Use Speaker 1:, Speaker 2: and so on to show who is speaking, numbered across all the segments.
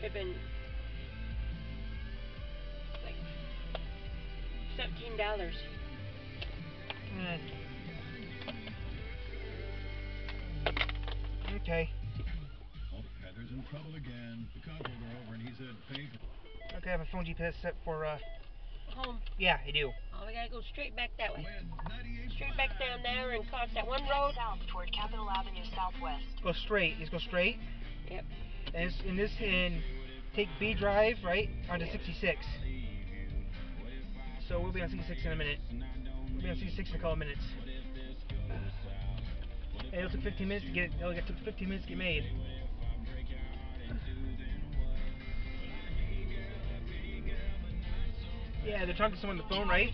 Speaker 1: shipping like seventeen dollars.
Speaker 2: Hmm. Okay.
Speaker 3: Oh, Heather's in trouble again. The cop pulled her over and he said pay for
Speaker 2: Okay, I have a phone GPS set for, uh,
Speaker 1: Home.
Speaker 2: yeah, I do.
Speaker 1: Oh, we gotta go straight back that way. Straight back down there and cross that one road.
Speaker 4: South toward Capitol Avenue Southwest.
Speaker 2: Go straight. Just go straight.
Speaker 1: Yep.
Speaker 2: And in this in take B Drive right onto 66. So we'll be on 66 in a minute. We'll be on 66 in a couple of minutes. And it'll take 15 minutes to get oh, it. It'll get took 15 minutes to get made. Yeah, they're talking to someone on the phone, right?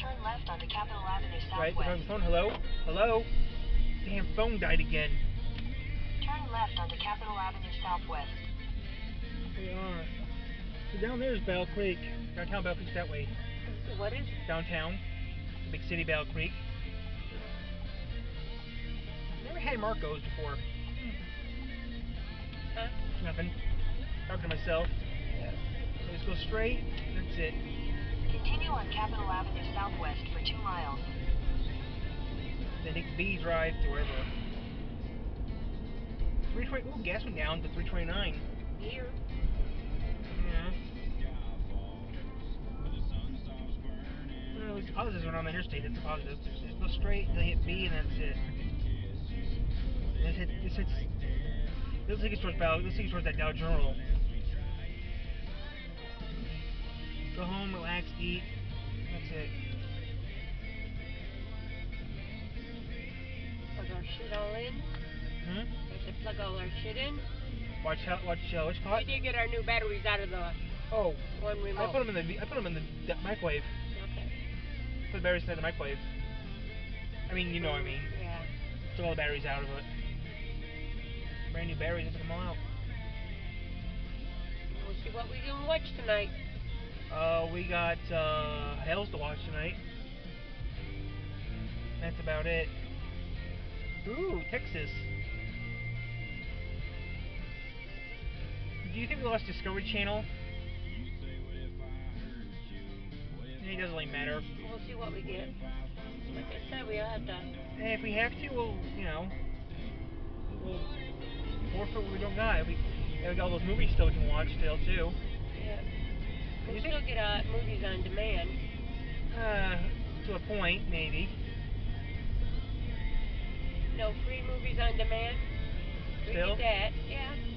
Speaker 4: Turn left onto Capitol Avenue
Speaker 2: Right, they're talking on the phone. Hello, hello. Damn phone died again.
Speaker 4: Turn left onto Capitol Avenue Southwest.
Speaker 2: They are. So down there is Battle Creek. Downtown Battle Creek's that way.
Speaker 1: What is?
Speaker 2: downtown, the big city, Battle Creek. Never had Marcos before.
Speaker 1: Huh?
Speaker 2: Nothing. Talking to myself. Just go straight. That's it.
Speaker 4: Continue on Capitol Avenue Southwest for two miles.
Speaker 2: Then take B Drive to wherever. 320. Ooh, gas went down to 329.
Speaker 1: Here.
Speaker 2: Yeah. Well, at least positives went on the interstate. The positive. Just go straight. They hit B, and that's it. This hit. This hits. This takes us towards Battle. This takes us towards that Dow Journal. Go home, relax, eat. That's it.
Speaker 1: Plug our shit all in.
Speaker 2: Hmm?
Speaker 1: Plug all our shit in.
Speaker 2: Watch how. Watch uh, which pot?
Speaker 1: We did get our new batteries out of the
Speaker 2: Oh,
Speaker 1: one
Speaker 2: I put them in the. I put them in the microwave.
Speaker 1: Okay.
Speaker 2: Put the batteries inside the microwave. I mean, you know what I mean.
Speaker 1: Yeah.
Speaker 2: Took all the batteries out of it. Brand new batteries. I took them all out.
Speaker 1: We'll see what we can watch tonight.
Speaker 2: Uh, we got uh, Hells to watch tonight. That's about it. Ooh, Texas. Do you think we lost Discovery Channel? It doesn't really matter.
Speaker 1: We'll see what we get. Like I said, we'll have to.
Speaker 2: And if we have to, we'll, you know, we'll forfeit what we don't got. We, and we got all those movies still we can watch still too.
Speaker 1: Yeah.
Speaker 2: You
Speaker 1: We'll
Speaker 2: think-
Speaker 1: still get uh, movies on demand.
Speaker 2: Uh, to a point, maybe.
Speaker 1: No free movies on demand. We
Speaker 2: Still?
Speaker 1: get that. Yeah.